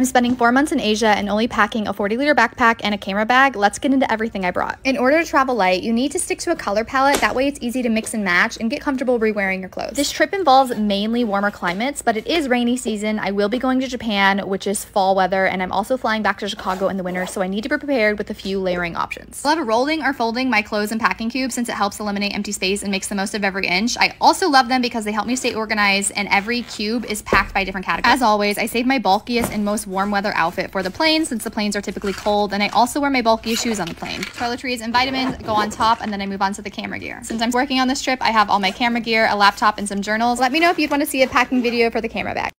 I'm spending four months in Asia and only packing a 40 liter backpack and a camera bag. Let's get into everything I brought. In order to travel light, you need to stick to a color palette. That way it's easy to mix and match and get comfortable re-wearing your clothes. This trip involves mainly warmer climates, but it is rainy season. I will be going to Japan, which is fall weather, and I'm also flying back to Chicago in the winter, so I need to be prepared with a few layering options. I love rolling or folding my clothes in packing cubes since it helps eliminate empty space and makes the most of every inch. I also love them because they help me stay organized and every cube is packed by different categories. As always, I save my bulkiest and most warm weather outfit for the plane since the planes are typically cold and I also wear my bulkiest shoes on the plane. Toiletries and vitamins go on top and then I move on to the camera gear. Since I'm working on this trip, I have all my camera gear, a laptop, and some journals. Let me know if you'd want to see a packing video for the camera bag.